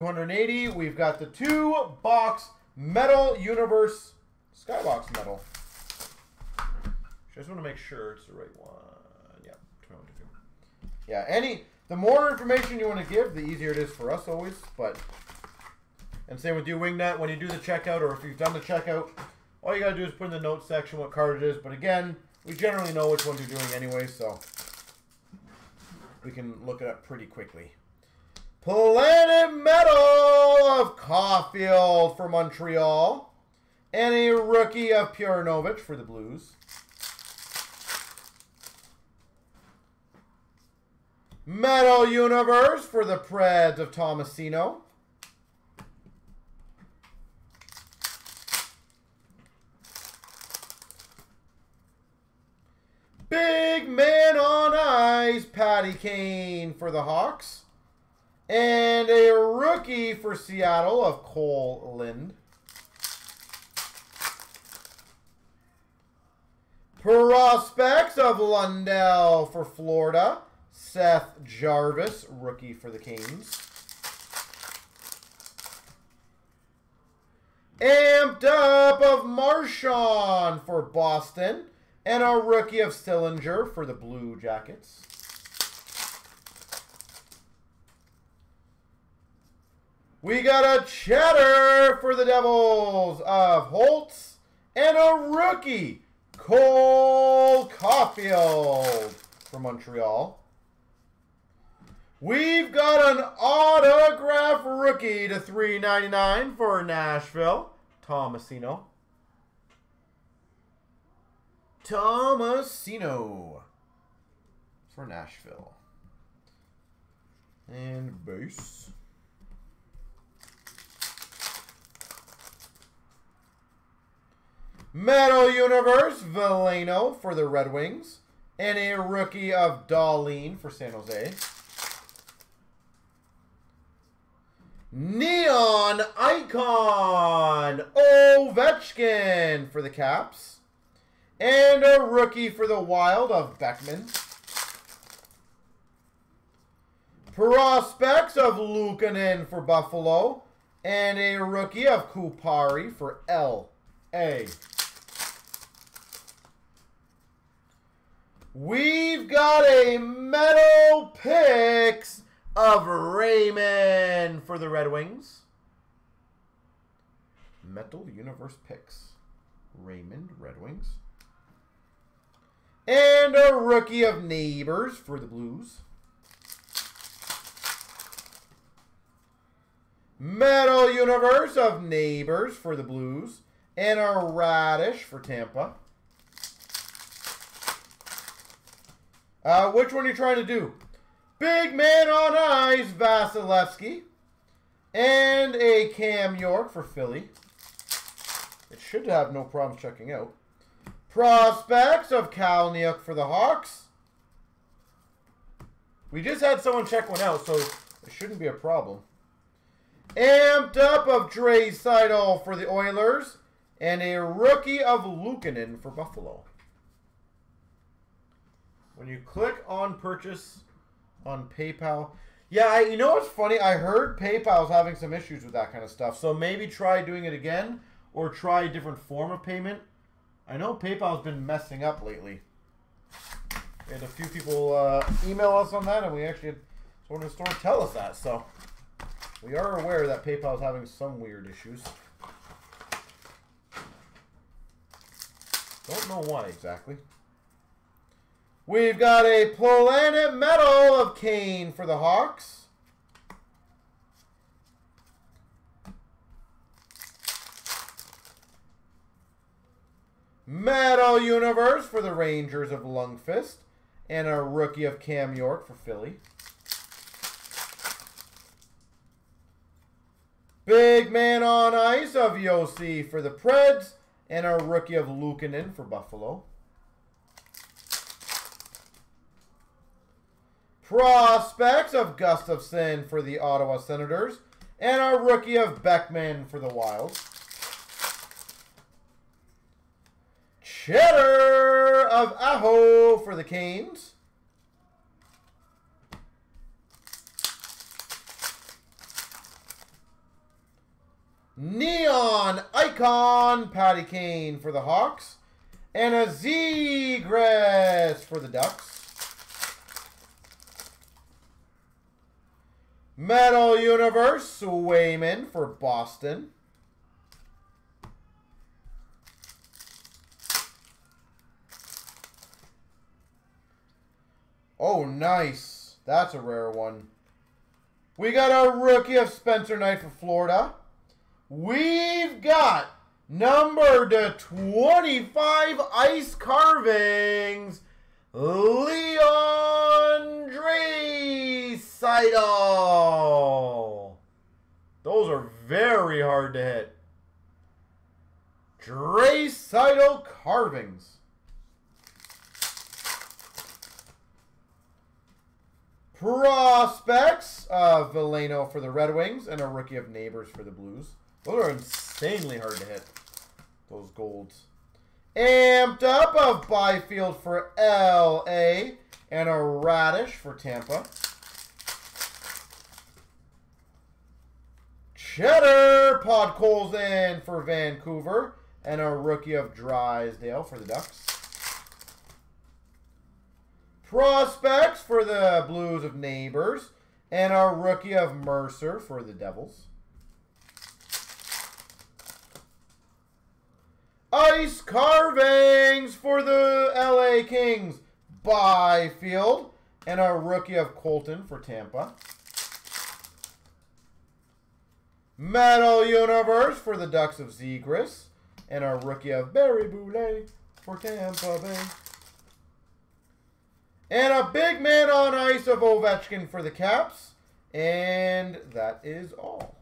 280. We've got the two box Metal Universe Skybox Metal. Just want to make sure it's the right one. Yeah, 222. Yeah, any the more information you want to give, the easier it is for us always. But and same with you, Wingnut. When you do the checkout, or if you've done the checkout, all you gotta do is put in the notes section what card it is. But again, we generally know which ones you're doing anyway, so we can look it up pretty quickly. Planet Metal of Caufield for Montreal. And a rookie of Perunovich for the Blues. Metal Universe for the Preds of Tomasino. Big man on ice, Patty Kane for the Hawks. And a rookie for Seattle of Kole Lind. Prospects of Lundell for Florida. Seth Jarvis, rookie for the Kings. Amped up of Marchand for Boston. And a rookie of Sillinger for the Blue Jackets. We got a cheddar for the Devils of Holtz and a rookie, Cole Caufield from Montreal. We've got an autograph rookie to 3.99 for Nashville, Tomasino. Tomasino for Nashville. And base. Metal Universe, Veleno for the Red Wings. And a rookie of Dahlen for San Jose. Neon Icon, Ovechkin for the Caps. And a rookie for the Wild of Beckman. Prospects of Luukkonen for Buffalo. And a rookie of Kupari for L.A. We've got a metal picks of Raymond for the Red Wings. Metal Universe picks. Raymond, Red Wings. And a rookie of Neighbours for the Blues. Metal Universe of Neighbours for the Blues. And a Raddysh for Tampa. Uh, which one are you trying to do? Big Man on Ice, Vasilevskiy. And a Cam York for Philly. It should have no problems checking out. Prospects of Kalniuk for the Hawks. We just had someone check one out, so it shouldn't be a problem. Amped up of Draisaitl for the Oilers. And a rookie of Luukkonen for Buffalo. When you click on purchase on PayPal. Yeah, I, you know what's funny? I heard PayPal's having some issues with that kind of stuff. So maybe try doing it again or try a different form of payment. I know PayPal's been messing up lately. We had a few people uh, email us on that, and we actually had someone in the store tell us that. So we are aware that PayPal is having some weird issues. Don't know why exactly. We've got a Planet Metal of Kane for the Hawks. Metal Universe for the Rangers of Lundqvist. And a rookie of Cam York for Philly. Big Man on Ice of Josi for the Preds. And a rookie of Luukkonen for Buffalo. Prospects of Gustavsson for the Ottawa Senators. And a rookie of Beckman for the Wild. Cheddar of Aho for the Canes. Neon Icon Patty Kane for the Hawks. And a Zegras for the Ducks. Metal Universe Swayman for Boston. Oh, nice. That's a rare one. We got a rookie of Spencer Knight for Florida. We've got number to 25 ice carvings. Leon Draisaitl. Those are very hard to hit. Draisaitl carvings. Prospects of Veleno for the Red Wings and a rookie of Neighbours for the Blues. Those are insanely hard to hit. Those golds. Amped up of Byfield for LA and a Raddysh for Tampa. Cheddar Podkolzin for Vancouver and a rookie of Drysdale for the Ducks. Prospects for the Blues of Neighbours. And a rookie of Mercer for the Devils. Ice carvings for the LA Kings. Byfield. And a rookie of Colton for Tampa. Metal Universe for the Ducks of Zegras. And our rookie of Barré-Boulet for Tampa Bay. And a big man on ice of Ovechkin for the Caps. And that is all.